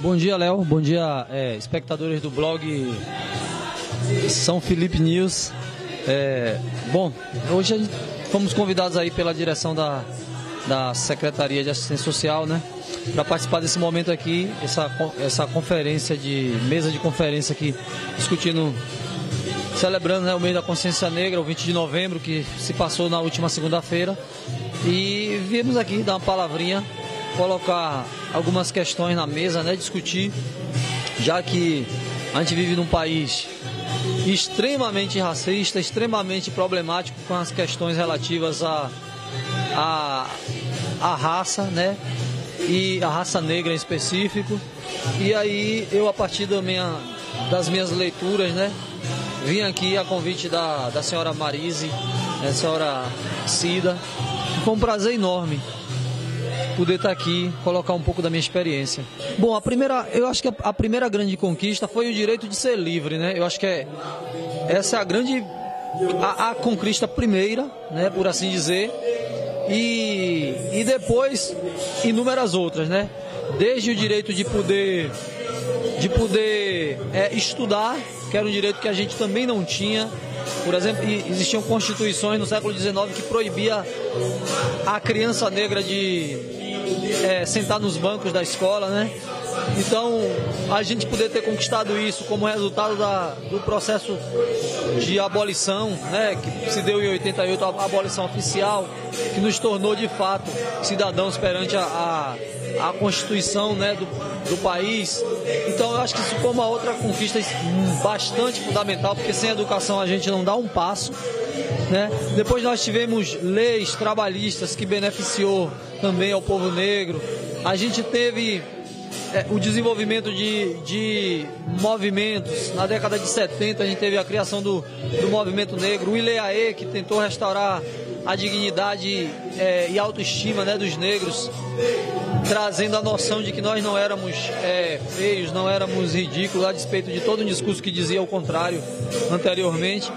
Bom dia, Léo. Bom dia, é, espectadores do blog São Felipe News. É, bom, hoje fomos convidados aí pela direção da, da Secretaria de Assistência Social, né? Para participar desse momento aqui, essa, essa conferência de mesa de conferência aqui, discutindo, celebrando né, o mês da consciência negra, o 20 de novembro, que se passou na última segunda-feira. E viemos aqui dar uma palavrinha, colocar algumas questões na mesa, né? Discutir, já que a gente vive num país extremamente racista, extremamente problemático com as questões relativas à a, a, a, raça, né? E a raça negra em específico. E aí eu, a partir da minha, das minhas leituras, né? Vim aqui a convite da, da senhora Marise, da senhora Cida. Foi um prazer enorme poder estar aqui, colocar um pouco da minha experiência. Bom, a primeira, eu acho que a, primeira grande conquista foi o direito de ser livre, né? Eu acho que é essa é a grande a, a conquista primeira, né, por assim dizer. E, e depois inúmeras outras, né? Desde o direito de poder de poder é, estudar, que era um direito que a gente também não tinha, por exemplo, existiam constituições no século XIX que proibia a criança negra de é, sentar nos bancos da escola, né? Então, a gente poder ter conquistado isso como resultado da, do processo de abolição, né, que se deu em 88, a abolição oficial, que nos tornou de fato cidadãos perante a, a, a Constituição né, do, do país. Então, eu acho que isso foi uma outra conquista bastante fundamental, porque sem educação a gente não dá um passo. Né? Depois nós tivemos leis trabalhistas que beneficiou também ao povo negro. A gente teve é, o desenvolvimento de, de movimentos. Na década de 70 a gente teve a criação do, do movimento negro, o Ileaê, que tentou restaurar a dignidade é, e autoestima né, dos negros, trazendo a noção de que nós não éramos é, feios, não éramos ridículos, a despeito de todo um discurso que dizia o contrário anteriormente.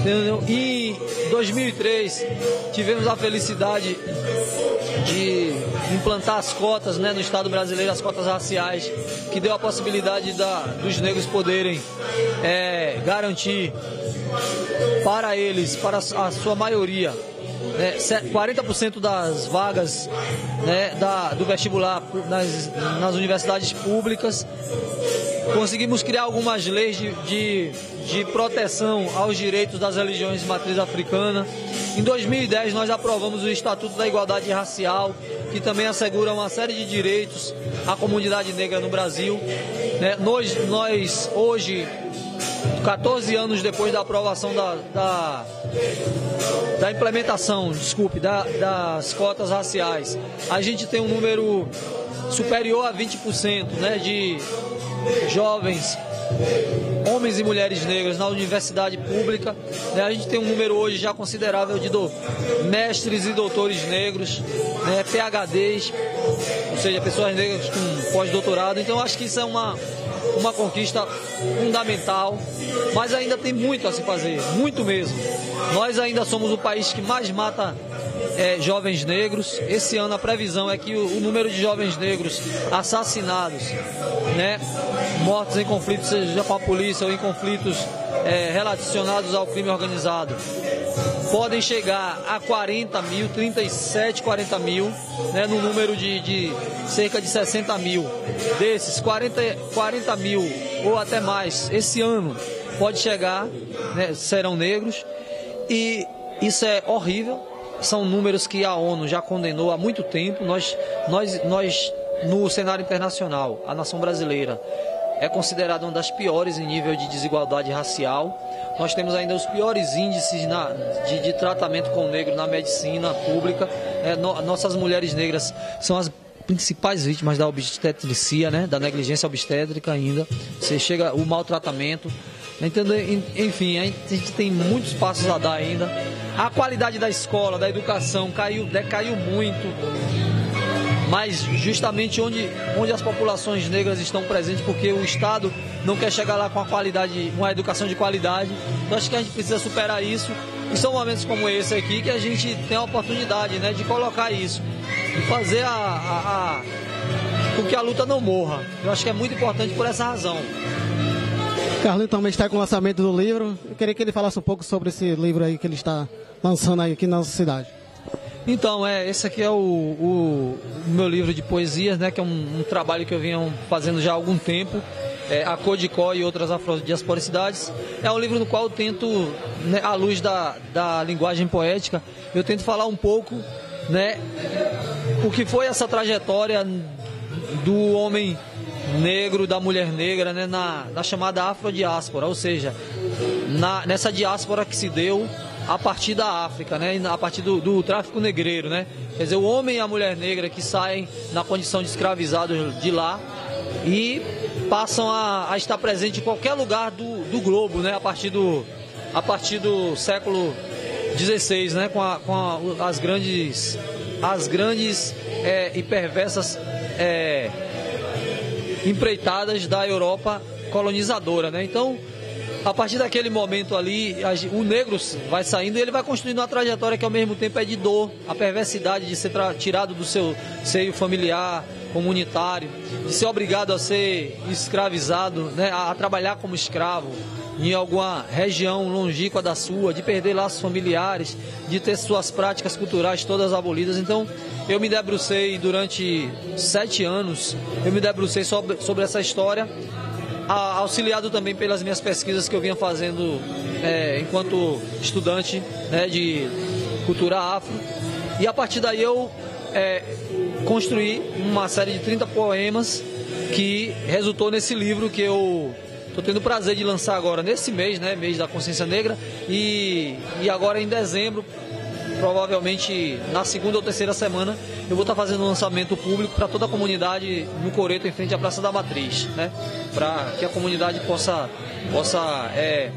Entendeu? E em 2003 tivemos a felicidade de implantar as cotas né, no Estado brasileiro, as cotas raciais, que deu a possibilidade da, dos negros poderem é, garantir para eles, para a sua maioria, né, 40% das vagas né, da, do vestibular nas, nas universidades públicas. Conseguimos criar algumas leis de, de, de proteção aos direitos das religiões de matriz africana. Em 2010, nós aprovamos o Estatuto da Igualdade Racial, que também assegura uma série de direitos à comunidade negra no Brasil. Né? Nós, nós, hoje, 14 anos depois da aprovação da, da, da implementação, desculpe, da, das cotas raciais, a gente tem um número superior a 20% né, de jovens homens e mulheres negras na universidade pública. Né? A gente tem um número hoje já considerável de do, mestres e doutores negros, né? PHDs, ou seja, pessoas negras com pós-doutorado. Então acho que isso é uma, uma conquista fundamental, mas ainda tem muito a se fazer, muito mesmo. Nós ainda somos o país que mais mata é, jovens negros. Esse ano a previsão é que o, o, número de jovens negros assassinados, né, mortos em conflitos, seja com a polícia ou em conflitos é, relacionados ao crime organizado, podem chegar a 40 mil, 37, 40 mil, né, no número de, de cerca de 60 mil. Desses, 40, 40 mil ou até mais esse ano pode chegar, né, serão negros. E isso é horrível, são números que a ONU já condenou há muito tempo. Nós, nós, nós no cenário internacional, a nação brasileira é considerada uma das piores em nível de desigualdade racial. Nós temos ainda os piores índices na, de, de, tratamento com o negro na medicina pública. É, no, nossas mulheres negras são as principais vítimas da obstetricia, né, da negligência obstétrica ainda. Você chega o maltratamento. Entendeu? Enfim, a gente tem muitos passos a dar ainda. A qualidade da escola, da educação caiu, decaiu muito. Mas justamente onde, onde as populações negras estão presentes, porque o Estado não quer chegar lá com a qualidade, uma educação de qualidade. Então acho que a gente precisa superar isso. E são momentos como esse aqui que a gente tem a oportunidade né, de colocar isso, de fazer a, a, a com que a luta não morra. Eu acho que é muito importante por essa razão. Carlinhos também está com o lançamento do livro. Eu queria que ele falasse um pouco sobre esse livro aí que ele está lançando aí aqui na nossa cidade. Então, é, esse aqui é o, o, o meu livro de poesias, né, que é um, um, trabalho que eu venho fazendo já há algum tempo. É, a Codicó e outras afrodiasporicidades. É um livro no qual eu tento, né, à luz da, da linguagem poética, eu tento falar um pouco né, o que foi essa trajetória do homem negro, da mulher negra, né, na, na chamada afrodiáspora, ou seja, na, nessa diáspora que se deu a partir da África, né, a partir do, do, tráfico negreiro, né? Quer dizer, o homem e a mulher negra que saem na condição de escravizados de lá e passam a, a estar presente em qualquer lugar do, do globo, né? A partir do, a partir do século XVI, né? Com, a, com a, as grandes, as grandes é, e perversas é, empreitadas da Europa colonizadora, né? Então, a partir daquele momento ali, o negro vai saindo e ele vai construindo uma trajetória que ao mesmo tempo é de dor, a perversidade de ser tirado do seu seio familiar, comunitário, de ser obrigado a ser escravizado, né, a, trabalhar como escravo em alguma região longínqua da sua, de perder laços familiares, de ter suas práticas culturais todas abolidas. Então, eu me debrucei durante sete anos, eu me debrucei sobre, sobre essa história auxiliado também pelas minhas pesquisas que eu vinha fazendo é, enquanto estudante né, de cultura afro. E a partir daí eu é, construí uma série de 30 poemas que resultou nesse livro que eu estou tendo o prazer de lançar agora nesse mês, né, mês da consciência negra, e, e agora em dezembro provavelmente na segunda ou terceira semana, eu vou estar fazendo um lançamento público para toda a comunidade no Coreto, em frente à Praça da Matriz, né? Para que a comunidade possa, possa é,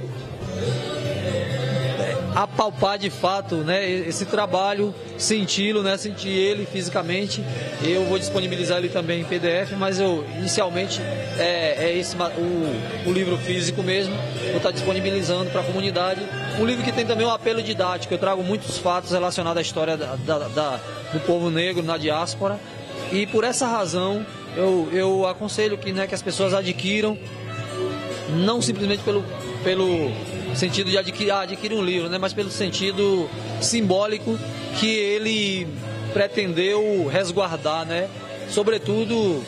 apalpar de fato né, esse trabalho, senti-lo, né, sentir ele fisicamente. Eu vou disponibilizar ele também em PDF, mas eu inicialmente é, é esse o, o, livro físico mesmo. Vou estar disponibilizando para a comunidade. Um livro que tem também um apelo didático. Eu trago muitos fatos relacionados à história da, da, da, do povo negro na diáspora. E por essa razão eu, eu aconselho que, né, que as pessoas adquiram, não simplesmente pelo, pelo sentido de adquirir, adquirir um livro, né? mas pelo sentido simbólico que ele pretendeu resguardar, né? sobretudo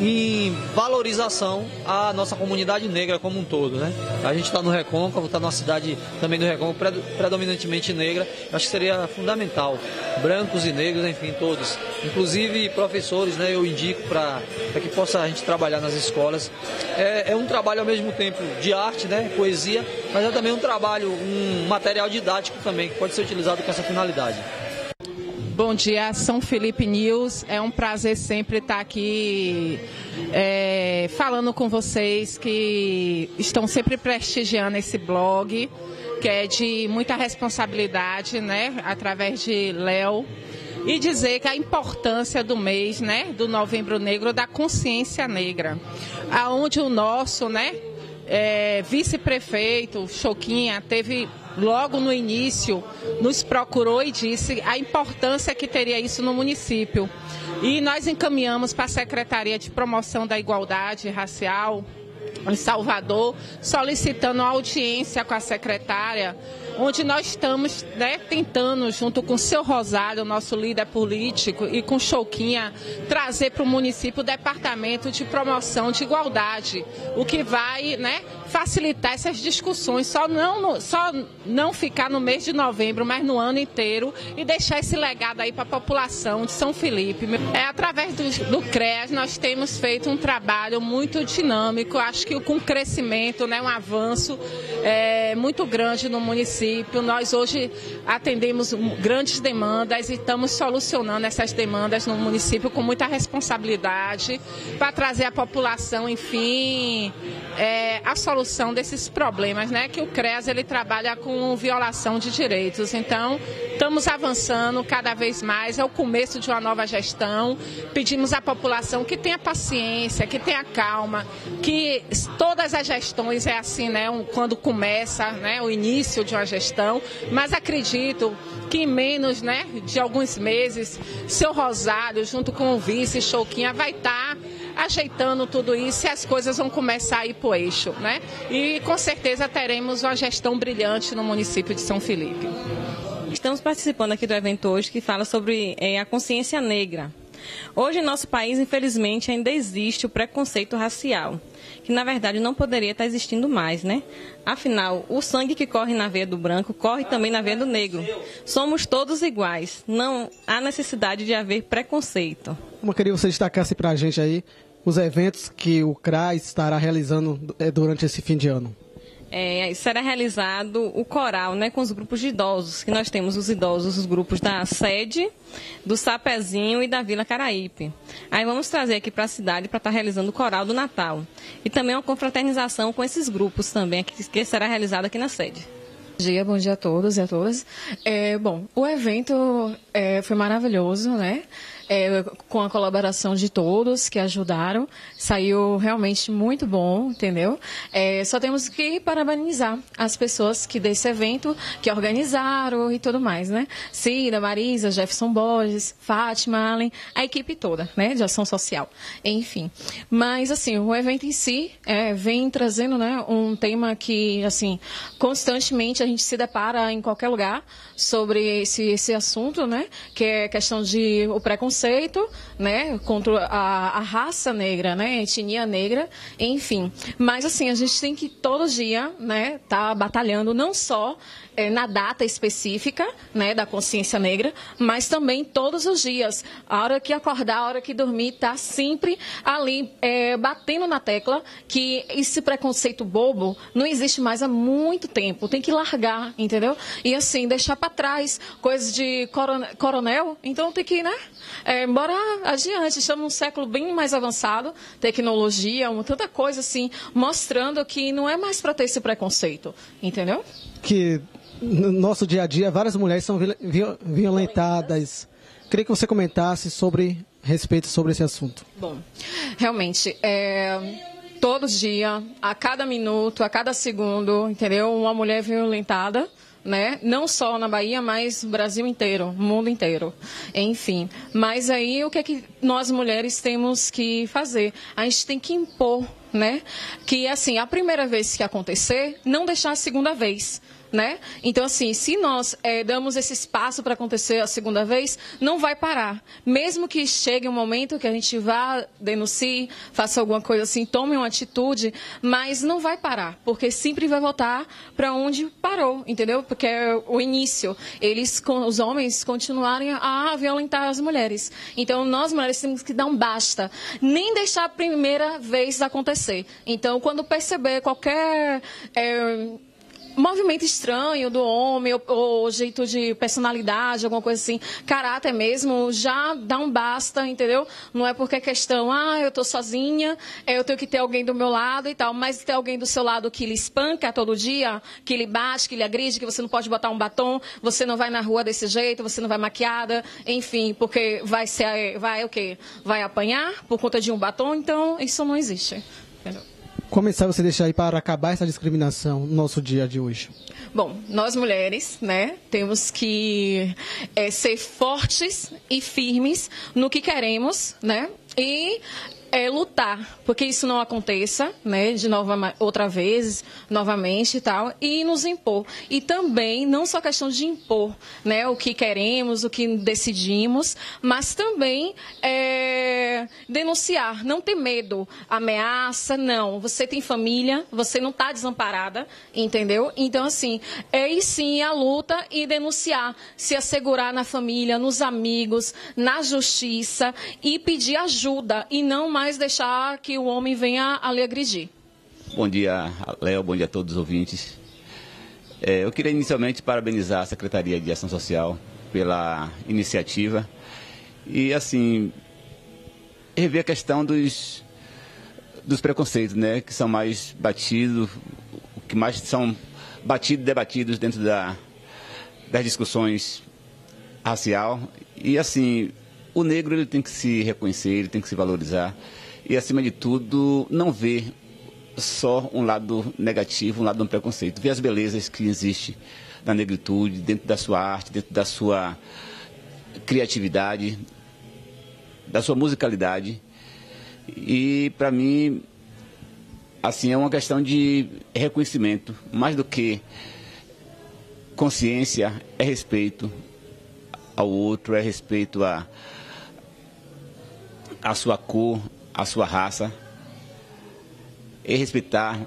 em valorização à nossa comunidade negra como um todo, né? A gente está no Recôncavo, está numa cidade também do Recôncavo, predominantemente negra, acho que seria fundamental, brancos e negros, enfim, todos, inclusive professores, né? Eu indico para que possa a gente trabalhar nas escolas. É, é um trabalho ao mesmo tempo de arte, né? Poesia, mas é também um trabalho, um material didático também, que pode ser utilizado com essa finalidade. Bom dia, São Felipe News. É um prazer sempre estar aqui é, falando com vocês que estão sempre prestigiando esse blog, que é de muita responsabilidade, né? Através de Léo. E dizer que a importância do mês, né? Do Novembro Negro, da consciência negra. Aonde o nosso, né? É, vice-prefeito Choquinha teve logo no início, nos procurou e disse a importância que teria isso no município. E nós encaminhamos para a Secretaria de Promoção da Igualdade Racial em Salvador, solicitando audiência com a secretária onde nós estamos né, tentando, junto com o seu Rosário, nosso líder político, e com Chouquinha, trazer para o município o departamento de promoção de igualdade, o que vai né, facilitar essas discussões, só não, só não ficar no mês de novembro, mas no ano inteiro, e deixar esse legado aí para a população de São Felipe. É, através do, do CREAS, nós temos feito um trabalho muito dinâmico, acho que com crescimento, né, um avanço é, muito grande no município. Nós hoje atendemos grandes demandas e estamos solucionando essas demandas no município com muita responsabilidade para trazer à população, enfim, é, a solução desses problemas, né? Que o CREAS ele trabalha com violação de direitos. Então, Estamos avançando cada vez mais, é o começo de uma nova gestão. Pedimos à população que tenha paciência, que tenha calma, que todas as gestões é assim, né? Quando começa né, o início de uma gestão, mas acredito que em menos né, de alguns meses, seu Rosário, junto com o vice Chouquinha, vai estar. Tá ajeitando tudo isso e as coisas vão começar a ir para o eixo, né? E com certeza teremos uma gestão brilhante no município de São Felipe. Estamos participando aqui do evento hoje que fala sobre é, a consciência negra. Hoje em nosso país, infelizmente, ainda existe o preconceito racial, que na verdade não poderia estar existindo mais, né? Afinal, o sangue que corre na veia do branco corre também na veia do negro. Somos todos iguais, não há necessidade de haver preconceito. Como queria você destacasse para a gente aí os eventos que o CRAS estará realizando é, durante esse fim de ano? É, será realizado o coral né, com os grupos de idosos, que nós temos os idosos, os grupos da sede, do Sapezinho e da Vila Caraípe. Aí vamos trazer aqui para a cidade para estar tá realizando o coral do Natal. E também uma confraternização com esses grupos também, que, que será realizado aqui na sede. Bom dia, bom dia a todos e a todas. É, bom, o evento é, foi maravilhoso, né? É, com a colaboração de todos que ajudaram. Saiu realmente muito bom, entendeu? É, só temos que parabenizar as pessoas que desse evento, que organizaram e tudo mais, né? Cida, Marisa, Jefferson Borges, Fátima, Allen, a equipe toda, né? De ação social. Enfim. Mas, assim, o evento em si é, vem trazendo, né? Um tema que, assim, constantemente a gente se depara em qualquer lugar sobre esse, esse assunto, né? Que é questão de o preconceito preconceito, né, contra a, a raça negra, né, etnia negra, enfim. Mas assim, a gente tem que todo dia, né, tá batalhando não só é, na data específica, né, da consciência negra, mas também todos os dias, a hora que acordar, a hora que dormir, tá sempre ali é, batendo na tecla que esse preconceito bobo não existe mais há muito tempo. Tem que largar, entendeu? E assim deixar para trás coisas de coronel. Então tem que, né? É, bora adiante. Estamos num século bem mais avançado, tecnologia, uma, tanta coisa assim, mostrando que não é mais para ter esse preconceito, entendeu? Que no nosso dia a dia várias mulheres são violentadas. Queria que você comentasse sobre respeito sobre esse assunto. Bom, realmente, é, todo dia, a cada minuto, a cada segundo, entendeu? Uma mulher violentada né? Não só na Bahia, mas Brasil inteiro, mundo inteiro. Enfim. Mas aí o que é que nós mulheres temos que fazer? A gente tem que impor, né? Que assim, a primeira vez que acontecer, não deixar a segunda vez né? Então, assim, se nós é, damos esse espaço para acontecer a segunda vez, não vai parar. Mesmo que chegue um momento que a gente vá, denuncie, faça alguma coisa assim, tome uma atitude, mas não vai parar, porque sempre vai voltar para onde parou, entendeu? Porque é o início. Eles, os homens, continuarem a violentar as mulheres. Então, nós mulheres temos que dar um basta, nem deixar a primeira vez acontecer. Então, quando perceber qualquer. É, movimento estranho do homem, ou, ou, jeito de personalidade, alguma coisa assim, caráter mesmo, já dá um basta, entendeu? Não é porque é questão, ah, eu tô sozinha, eu tenho que ter alguém do meu lado e tal, mas ter alguém do seu lado que lhe espanca todo dia, que lhe bate, que lhe agride, que você não pode botar um batom, você não vai na rua desse jeito, você não vai maquiada, enfim, porque vai ser, vai o quê? Vai apanhar por conta de um batom, então isso não existe. Entendeu? Mensagem você deixa aí para acabar essa discriminação no nosso dia de hoje? Bom, nós mulheres, né, temos que é, ser fortes e firmes no que queremos, né, e é lutar porque isso não aconteça, né, de nova, outra vez, novamente e tal, e nos impor. E também, não só questão de impor, né, o que queremos, o que decidimos, mas também é, denunciar, não ter medo, ameaça, não. Você tem família, você não está desamparada, entendeu? Então, assim, é aí sim a luta e denunciar, se assegurar na família, nos amigos, na justiça e pedir ajuda e não mais mais deixar que o homem venha a lhe agredir. Bom dia, Léo, bom dia a todos os ouvintes. É, eu queria inicialmente parabenizar a Secretaria de Ação Social pela iniciativa e, assim, rever a questão dos, dos preconceitos, né, que são mais batidos, que mais são batidos debatidos dentro da, das discussões racial. E assim, o negro ele tem que se reconhecer, ele tem que se valorizar. E acima de tudo, não ver só um lado negativo, um lado do preconceito. Ver as belezas que existem na negritude, dentro da sua arte, dentro da sua criatividade, da sua musicalidade. E para mim, assim, é uma questão de reconhecimento, mais do que consciência, é respeito ao outro, é respeito a, a sua cor, a sua raça, é respeitar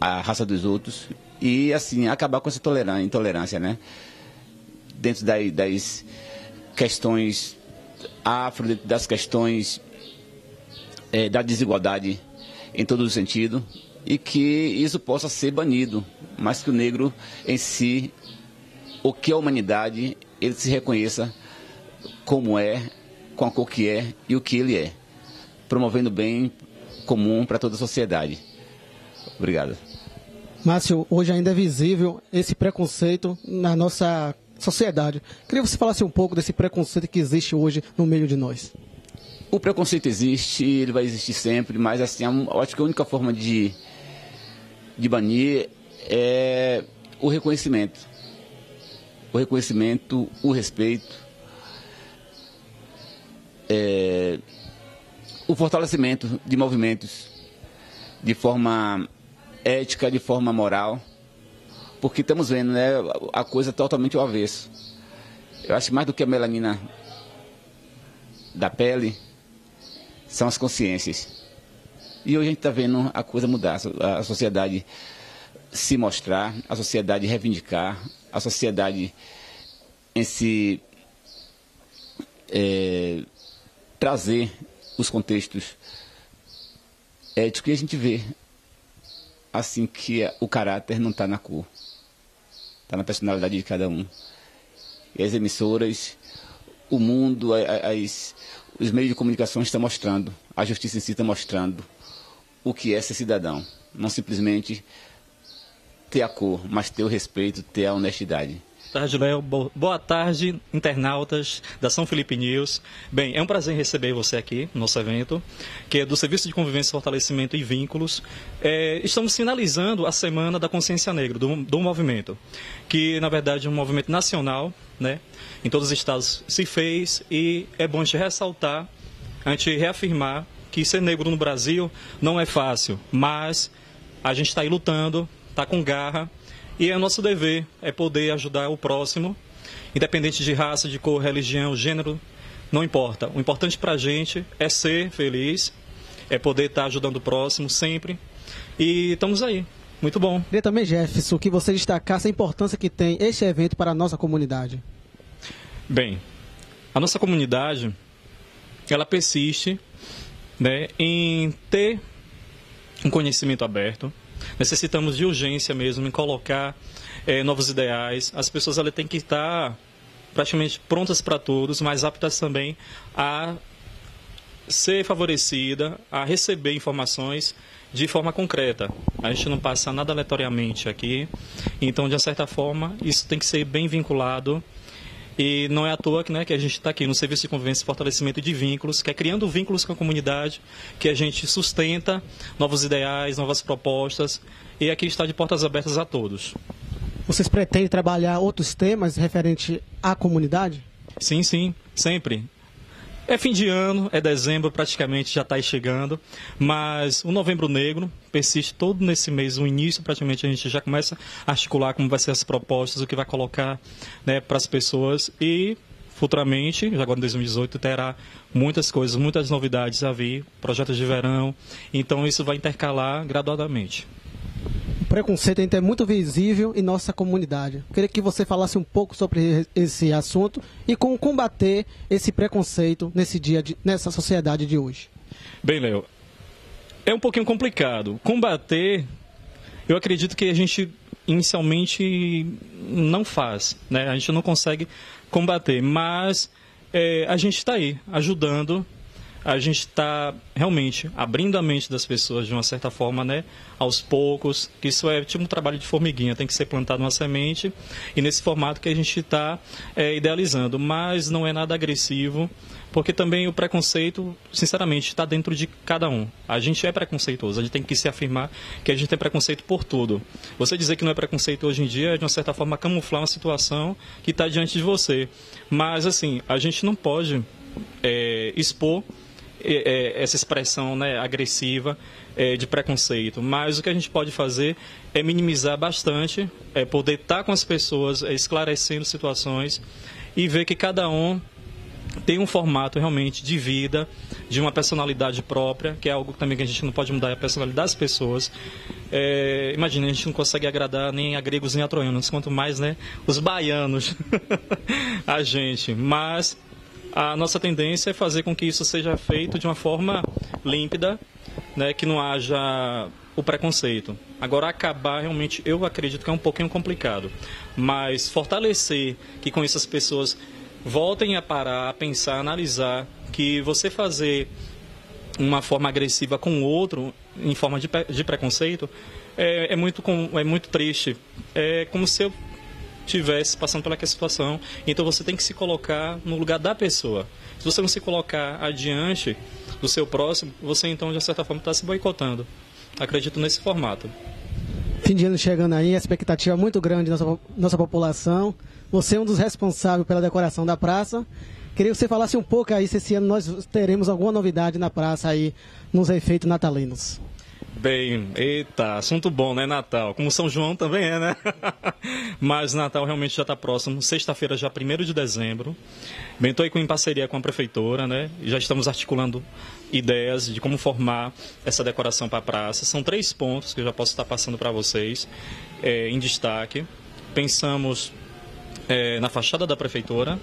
a raça dos outros e, assim, acabar com essa intolerância, né? Dentro das, questões afro, dentro das questões é, da desigualdade em todo o sentido e que isso possa ser banido, mas que o negro em si, o que a humanidade, ele se reconheça como é, com a cor que é e o que ele é, promovendo bem comum para toda a sociedade. Obrigado. Márcio, hoje ainda é visível esse preconceito na nossa sociedade. Queria que você falasse um pouco desse preconceito que existe hoje no meio de nós. O preconceito existe, ele vai existir sempre, mas assim, eu acho que a única forma de, de banir é o reconhecimento. O reconhecimento, o respeito, é, o fortalecimento de movimentos de forma ética, de forma moral, porque estamos vendo né, a coisa totalmente ao avesso. Eu acho que mais do que a melanina da pele, são as consciências. E hoje a gente está vendo a coisa mudar, a sociedade se mostrar, a sociedade reivindicar, a sociedade em si é, trazer os contextos éticos e a gente vê assim que o caráter não está na cor, está na personalidade de cada um. E as emissoras, o mundo, as, os meios de comunicação estão mostrando, a justiça em si está mostrando o que é ser cidadão. Não simplesmente ter a cor, mas ter o respeito, ter a honestidade. Tarde, Léo. Boa tarde, internautas da São Felipe News. Bem, é um prazer receber você aqui no nosso evento, que é do Serviço de Convivência, Fortalecimento e Vínculos. É, estamos finalizando a Semana da Consciência Negra, do, do movimento, que na verdade é um movimento nacional, né? Em todos os estados se fez e é bom a gente ressaltar, a gente reafirmar que ser negro no Brasil não é fácil, mas a gente está aí lutando, está com garra e é nosso dever é poder ajudar o próximo, independente de raça, de cor, religião, gênero, não importa. O importante para a gente é ser feliz, é poder estar tá ajudando o próximo sempre. E estamos aí. Muito bom. Queria também, Jefferson, que você destacasse a importância que tem este evento para a nossa comunidade. Bem, a nossa comunidade, ela persiste né, em ter um conhecimento aberto, necessitamos de urgência mesmo em colocar é, novos ideais. As pessoas ela têm que estar praticamente prontas para todos, mas aptas também a ser favorecida, a receber informações de forma concreta. A gente não passa nada aleatoriamente aqui, então, de uma certa forma, isso tem que ser bem vinculado e não é à toa que, né, que a gente está aqui no Serviço de Convivência e Fortalecimento de Vínculos, que é criando vínculos com a comunidade, que a gente sustenta novos ideais, novas propostas, e aqui está de portas abertas a todos. Vocês pretendem trabalhar outros temas referente à comunidade? Sim, sim, sempre. É fim de ano, é dezembro, praticamente já está chegando, mas o Novembro Negro persiste todo nesse mês, o início praticamente a gente já começa a articular como vai ser as propostas, o que vai colocar né, para as pessoas e futuramente, agora em 2018, terá muitas coisas, muitas novidades a vir, projetos de verão, então isso vai intercalar graduadamente preconceito ainda é muito visível em nossa comunidade. Queria que você falasse um pouco sobre esse assunto e como combater esse preconceito nesse dia, de, nessa sociedade de hoje. Bem, Léo, é um pouquinho complicado. Combater, eu acredito que a gente inicialmente não faz, né? A gente não consegue combater, mas é, a gente está aí ajudando a gente está realmente abrindo a mente das pessoas de uma certa forma, né, aos poucos, que isso é tipo um trabalho de formiguinha, tem que ser plantado uma semente e nesse formato que a gente está é, idealizando, mas não é nada agressivo, porque também o preconceito, sinceramente, está dentro de cada um. A gente é preconceituoso, a gente tem que se afirmar que a gente tem preconceito por tudo. Você dizer que não é preconceito hoje em dia é, de uma certa forma, camuflar uma situação que está diante de você. Mas, assim, a gente não pode é, expor essa expressão né, agressiva é, de preconceito. Mas o que a gente pode fazer é minimizar bastante, é poder estar tá com as pessoas, é, esclarecendo situações e ver que cada um tem um formato realmente de vida, de uma personalidade própria, que é algo também que a gente não pode mudar a personalidade das pessoas. É, imagina, a gente não consegue agradar nem a gregos nem a troianos, quanto mais né, os baianos, a gente. Mas a nossa tendência é fazer com que isso seja feito de uma forma límpida, né, que não haja o preconceito. Agora, acabar realmente, eu acredito que é um pouquinho complicado, mas fortalecer que com isso as pessoas voltem a parar, a pensar, a analisar que você fazer uma forma agressiva com o outro, em forma de, de preconceito, é, é, muito, é muito triste. É como se eu tivesse passando pelaquela situação. Então você tem que se colocar no lugar da pessoa. Se você não se colocar adiante do seu próximo, você então, de certa forma, está se boicotando. Acredito nesse formato. Fim de ano chegando aí, a expectativa é muito grande da nossa, nossa população. Você é um dos responsáveis pela decoração da praça. Queria que você falasse um pouco aí se esse ano nós teremos alguma novidade na praça aí nos efeitos natalinos. Bem, eita, assunto bom, né, Natal? Como São João também é, né? Mas Natal realmente já está próximo, sexta-feira, já 1 de dezembro. Bem, estou aí em parceria com a prefeitura, né? Já estamos articulando ideias de como formar essa decoração para a praça. São três pontos que eu já posso estar passando para vocês é, em destaque. Pensamos é, na fachada da prefeitura,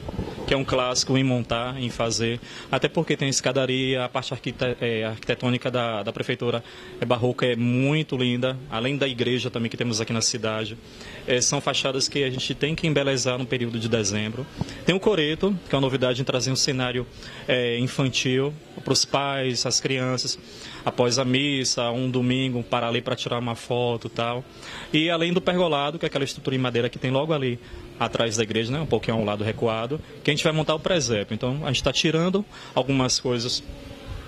que é um clássico em montar, em fazer, até porque tem escadaria, a parte arquite é, arquitetônica da, da prefeitura é barroca, é muito linda, além da igreja também que temos aqui na cidade. É, são fachadas que a gente tem que embelezar no período de dezembro. Tem o coreto, que é uma novidade em trazer um cenário é, infantil para os pais, as crianças, após a missa, um domingo, parar ali para tirar uma foto e tal. E além do pergolado, que é aquela estrutura em madeira que tem logo ali atrás da igreja, né, um pouquinho ao lado recuado, que a gente vai montar o presépio. Então, a gente está tirando algumas coisas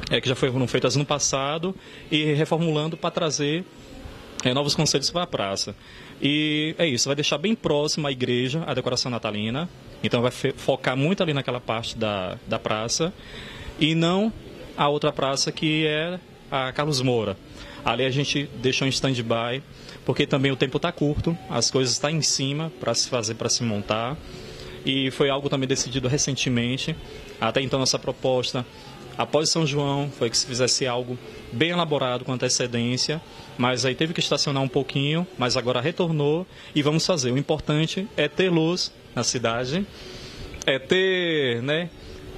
é, que já foram feitas no passado e reformulando para trazer é, novos conceitos para a praça. E é isso, vai deixar bem próximo à igreja, a decoração natalina. Então vai focar muito ali naquela parte da, da praça e não a outra praça que é a Carlos Moura. Ali a gente deixou em stand-by porque também o tempo está curto, as coisas estão tá em cima para se fazer, para se montar. E foi algo também decidido recentemente. Até então, nossa proposta, após São João, foi que se fizesse algo bem elaborado, com antecedência. Mas aí teve que estacionar um pouquinho, mas agora retornou e vamos fazer. O importante é ter luz na cidade, é ter né,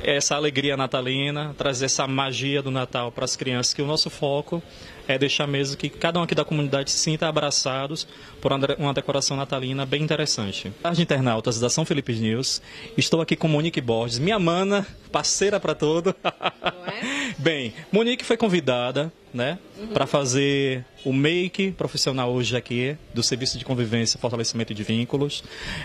essa alegria natalina, trazer essa magia do Natal para as crianças, que o nosso foco é deixar mesmo que cada um aqui da comunidade se sinta abraçados por uma decoração natalina bem interessante. Tarde internautas da São Felipe News, estou aqui com Monique Borges, minha mana, parceira para todo. É? bem, Monique foi convidada, né, uhum. para fazer o make profissional hoje aqui do Serviço de Convivência e Fortalecimento de Vínculos,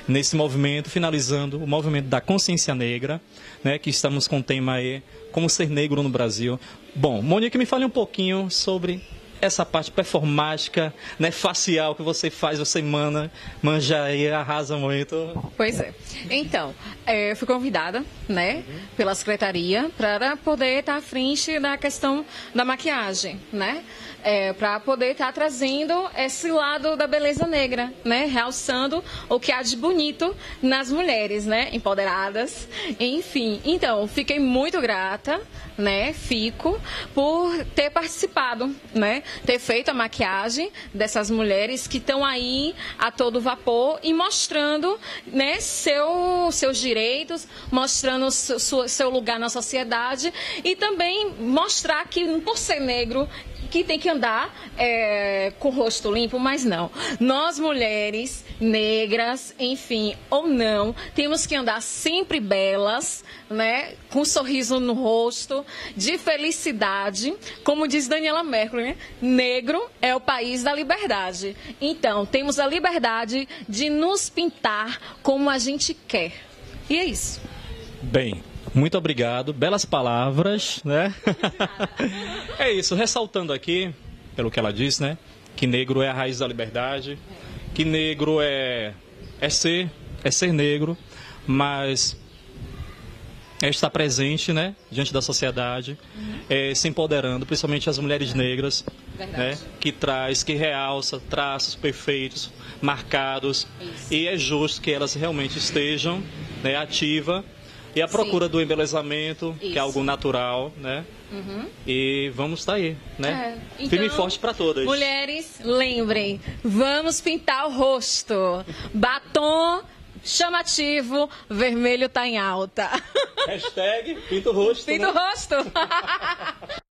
nesse movimento, finalizando o movimento da consciência negra, né, que estamos com o tema aí, como ser negro no Brasil. Bom, Monique, me fale um pouquinho sobre essa parte performática, né, facial que você faz, você mana, manja e arrasa muito. Pois é. Então, é, eu fui convidada, né, pela secretaria para poder estar à frente da questão da maquiagem, né? É, para poder estar trazendo esse lado da beleza negra, né? Realçando o que há de bonito nas mulheres, né? Empoderadas, enfim. Então, fiquei muito grata, né? Fico por ter participado, né? Ter feito a maquiagem dessas mulheres que estão aí a todo vapor e mostrando, né? Seu, seus direitos, mostrando seu, seu lugar na sociedade e também mostrar que por ser negro que tem que andar é, com o rosto limpo, mas não. Nós mulheres negras, enfim, ou não, temos que andar sempre belas, né? Com um sorriso no rosto, de felicidade. Como diz Daniela Mercury, né? negro é o país da liberdade. Então, temos a liberdade de nos pintar como a gente quer. E é isso. Bem, muito obrigado, belas palavras, né? é isso, ressaltando aqui, pelo que ela disse, né? Que negro é a raiz da liberdade, que negro é, é ser, é ser negro, mas é estar presente, né, diante da sociedade, é, se empoderando, principalmente as mulheres negras, né, que traz, que realça traços perfeitos, marcados, Isso. e é justo que elas realmente estejam, né, ativa e à procura do embelezamento, que é Isso. Uhum. algo natural, né? E vamos estar aí, né? É. Firme e Então, forte para todas. Mulheres, lembrem, vamos pintar o rosto. Batom chamativo, vermelho tá em alta. Hashtag Pinto Rosto. Pinta né? o rosto.